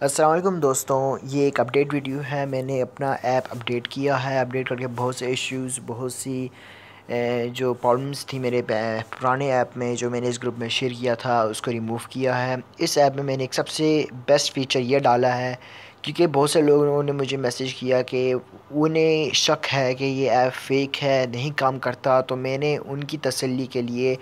السلام علیکم دوستوں، یہ ایک اپڈیٹ ویڈیو ہے۔ میں نے اپنا ایپ اپڈیٹ کیا ہے۔ اپڈیٹ کر کے بہت سے ایشوز بہت سی جو پرابلمس تھی میرے پرانے ایپ میں جو میں نے اس گروپ میں شیئر کیا تھا، اس کو ریموو کیا ہے۔ اس ایپ میں میں نے ایک سب سے بیسٹ فیچر یہ ڈالا ہے۔ کیونکہ بہت سے لوگوں نے مجھے میسیج کیا کہ انہیں شک ہے کہ یہ ایپ فیک ہے، نہیں کام کرتا۔ تو میں نے ان کی تسلی کے لیے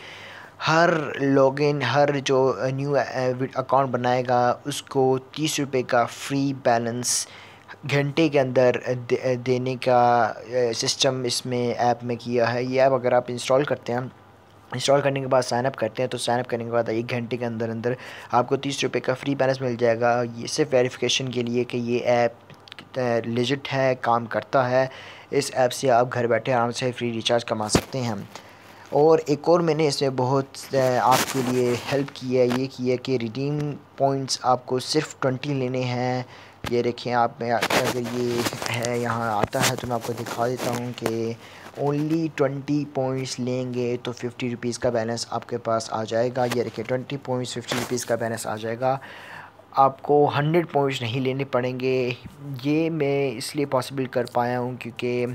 ہر لاگن ہر جو نیو اکاؤنٹ uh, بنائے گا، اس کو تیس روپے کا فری بیلنس گھنٹے کے اندر دینے کا uh, سسٹم اس میں ایپ میں کیا ہے۔ یہ ایپ اگر آپ انسٹال کرتے ہیں انسٹال کرنے کے بعد سائن اپ کرتے ہیں، تو سائن اپ کرنے کے بعد ایک گھنٹے کے اندر اندر آپ کو تیس روپے کا فری بیلنس مل جائے گا۔ یہ صرف ویریفیکیشن کے لیے کہ یہ ایپ لیجٹ uh, ہے، کام کرتا ہے۔ اس ایپ سے آپ گھر بیٹھے آرام سے فری ریچارج کما سکتے ہیں۔ اور ایک اور میں نے اس میں بہت آپ کے لیے ہیلپ کی ہے، یہ کی ہے کہ ریڈیم پوائنٹس آپ کو صرف ٹونٹی لینے ہیں۔ یہ دیکھیں آپ میں، اگر یہ ہے، یہاں آتا ہے تو میں آپ کو دکھا دیتا ہوں کہ اونلی ٹونٹی پوائنٹس لیں گے تو ففٹی روپیز کا بیلنس آپ کے پاس آ جائے گا۔ یہ دیکھیں ٹونٹی پوائنٹس ففٹی روپیز کا بیلنس آ جائے گا۔ آپ کو ہنڈریڈ پوائنٹس نہیں لینے پڑیں گے۔ یہ میں اس لیے پاسبل کر پایا ہوں کیونکہ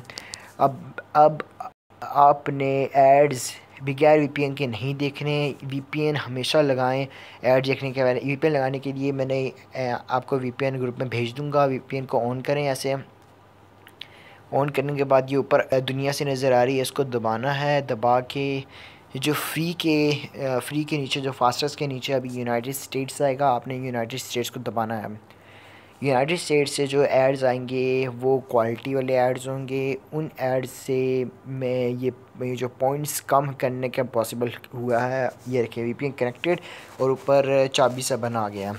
اب اب آپ نے ایڈز بغیر وی پی این کے نہیں دیکھنے وی پی این ہمیشہ لگائیں۔ ایڈ دیکھنے کے وی پی این لگانے کے لیے میں نے آپ کو وی پی این گروپ میں بھیج دوں گا۔ وی پی این کو آن کریں، ایسے آن کرنے کے بعد یہ اوپر دنیا سے نظر آ رہی ہے، اس کو دبانا ہے۔ دبا کے جو فری کے فری کے نیچے، جو فاسٹس کے نیچے ابھی یونائٹڈ اسٹیٹس آئے گا، آپ نے یونائٹڈ اسٹیٹس کو دبانا ہے۔ یونائٹڈ اسٹیٹ سے جو ایڈز آئیں گے، وہ کوالٹی والے ایڈز ہوں گے۔ ان ایڈز سے میں یہ جو پوائنٹس کم کرنے کا پاسبل ہوا ہے، یہ رکھے وی پی این کنیکٹیڈ اور اوپر چابی سا بنا گیا۔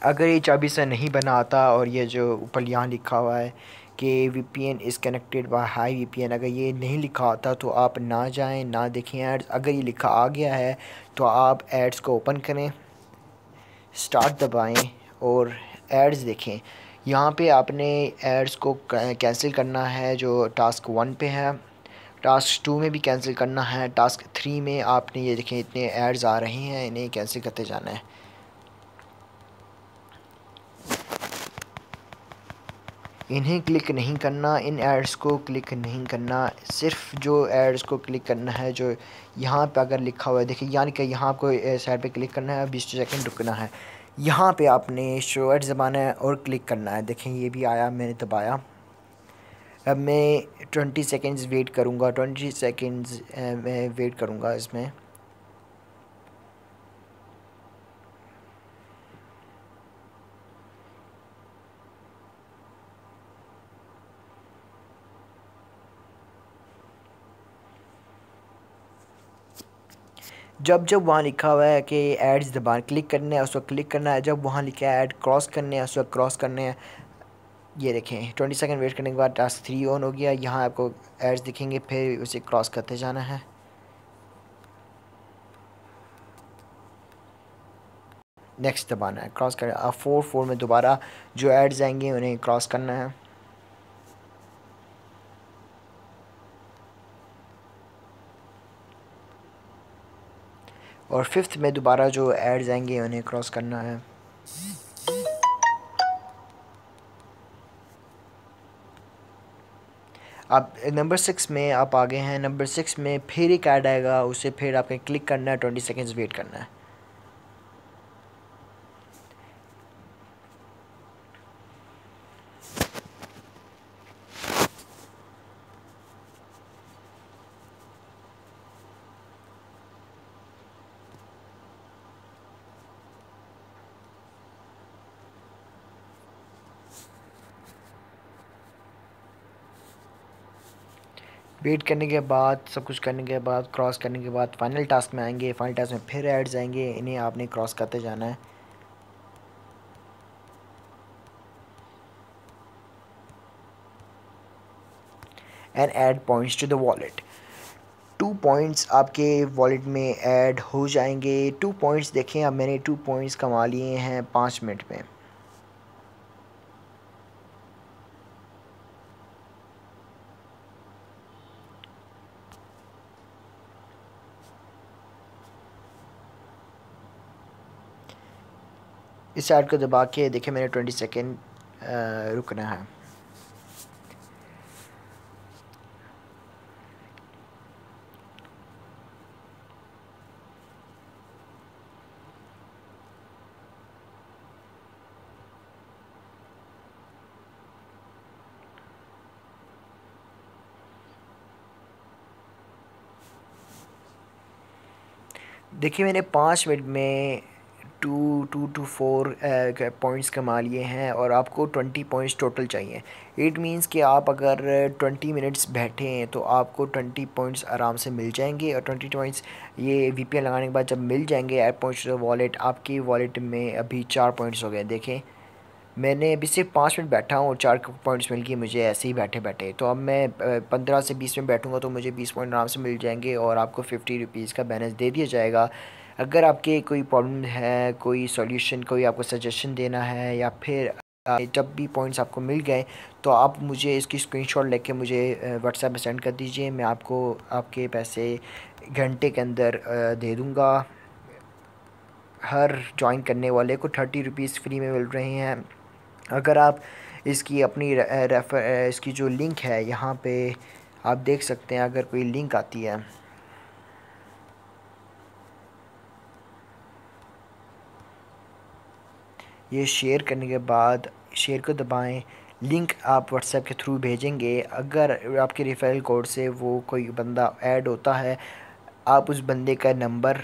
اگر یہ چابی سا نہیں بنا آتا اور یہ جو اوپر یہاں لکھا ہوا ہے کہ V P N is connected by hi V P N اگر یہ نہیں لکھا آتا تو آپ نہ جائیں، نہ دیکھیں ایڈز اگر یہ لکھا آ گیا ہے تو آپ ایڈز کو اوپن کریں سٹارٹ دبائیں اور ایڈز دیکھیں۔ یہاں پہ آپ نے ایڈز کو کینسل کرنا ہے جو ٹاسک ون پہ ہے۔ ٹاسک ٹو میں بھی کینسل کرنا ہے۔ ٹاسک تھری میں آپ نے یہ دیکھیں اتنے ایڈز آ رہے ہیں، انہیں کینسل کرتے جانا ہے۔ انہیں کلک نہیں کرنا، ان ایڈز کو کلک نہیں کرنا۔ صرف جو ایڈز کو کلک کرنا ہے، جو یہاں پہ اگر لکھا ہوا ہے، دیکھیں یعنی کہ یہاں کو سائڈ پہ کلک کرنا ہے بیس سیکنڈ رکنا ہے۔ یہاں پہ آپ نے شو ایڈ زمانہ ہے اور کلک کرنا ہے۔ دیکھیں، یہ بھی آیا، میں نے دبایا۔ اب میں ٹونٹی سیکنڈز ویٹ کروں گا۔ ٹونٹی سیکنڈز میں ویٹ کروں گا اس میں۔ جب جب وہاں لکھا ہوا ہے کہ ایڈز دبان کلک کرنا ہے اس وقت کلک کرنا ہے، جب وہاں لکھا ہے ایڈ کراس کرنے ہیں، اس وقت کراس کرنے ہیں۔ یہ دیکھیں ٹوئنٹی سیکنڈ ویٹ کرنے کے بعد ٹاسک تھری آن ہو گیا، یہاں آپ کو ایڈز دکھیں گے، پھر اسے کراس کرتے جانا ہے۔ نیکسٹ دبانا ہے کراس کر فور فور میں دوبارہ جو ایڈز آئیں گے، انہیں کراس کرنا ہے۔ اور ففتھ میں دوبارہ جو ایڈز آئیں گے انہیں کراس کرنا ہے۔ اب نمبر سکس میں آپ آگے ہیں۔ نمبر سکس میں پھر ایک ایڈ آئے گا، اسے پھر آپ نے کلک کرنا ہے ٹوئنٹی سیکنڈز ویٹ کرنا ہے۔ ویٹ کرنے کے بعد، سب کچھ کرنے کے بعد کراس کرنے کے بعد فائنل ٹاسک میں آئیں گے فائنل ٹاسک میں پھر ایڈز آئیں گے، انہیں آپ نے کراس کرتے جانا ہے۔ And add points to the wallet two points آپ کے والیٹ میں ایڈ ہو جائیں گے۔ ٹو پوائنٹس دیکھیں، اب میں نے ٹو پوائنٹس کما لیے ہیں پانچ منٹ میں۔ اس سائڈ کو دبا کے دیکھیں میں نے ٹوئنٹی سیکنڈ رکنا ہے۔ دیکھیے میں نے پانچ منٹ میں two two two four points کما لیے ہیں اور آپ کو ٹونٹی پوائنٹس ٹوٹل چاہیے۔ اٹ مینس کہ آپ اگر ٹونٹی منٹس بیٹھے ہیں تو آپ کو ٹونٹی پوائنٹس آرام سے مل جائیں گے اور ٹونٹی پوائنٹس یہ وی پی این لگانے کے بعد جب مل جائیں گے ایپ پوائنٹس والیٹ آپ کی والیٹ میں ابھی چار پوائنٹس ہو گئے۔ دیکھیں، میں نے ابھی صرف پانچ منٹ بیٹھا ہوں اور چار پوائنٹس مل گئی مجھے ایسے ہی بیٹھے بیٹھے۔ تو اب میں پندرہ سے بیس منٹ بیٹھوں گا تو مجھے بیس پوائنٹ آرام سے مل جائیں گے اور آپ کو ففٹی روپیز کا بیلنس دے دیا جائے گا۔ اگر آپ کے کوئی پرابلم ہے، کوئی سولیوشن کوئی آپ کو سجیشن دینا ہے یا پھر جب بھی پوائنٹس آپ کو مل گئے تو آپ مجھے اس کی اسکرین شاٹ لے کے مجھے واٹس ایپ میں سینڈ کر دیجیے، میں آپ کو آپ کے پیسے گھنٹے کے اندر دے دوں گا۔ ہر جوائن کرنے والے کو تھرٹی روپیز فری میں مل رہے ہیں۔ اگر آپ اس کی اپنی ریفر اس کی جو لنک ہے، یہاں پہ آپ دیکھ سکتے ہیں اگر کوئی لنک آتی ہے۔ یہ شیئر کرنے کے بعد شیئر کو دبائیں۔ لنک آپ واٹس ایپ کے تھرو بھیجیں گے۔ اگر آپ کے ریفائل کوڈ سے وہ کوئی بندہ ایڈ ہوتا ہے، آپ اس بندے کا نمبر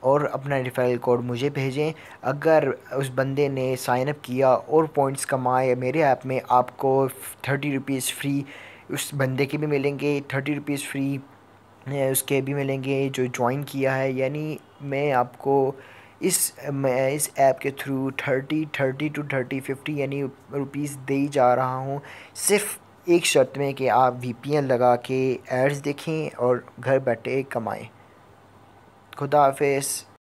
اور اپنا ریفائل کوڈ مجھے بھیجیں۔ اگر اس بندے نے سائن اپ کیا اور پوائنٹس کمائے میرے ایپ میں، آپ کو تھرٹی روپیز فری اس بندے کے بھی ملیں گے۔ تھرٹی روپیز فری اس کے بھی ملیں گے جو جوائن کیا ہے۔ یعنی میں آپ کو اس، میں اس ایپ کے through thirty thirty two thirty fifty یعنی روپیز دے ہی جا رہا ہوں۔ صرف ایک شرط میں کہ آپ وی پی این لگا کے ایڈز دیکھیں اور گھر بیٹھے کمائیں۔ خدا حافظ۔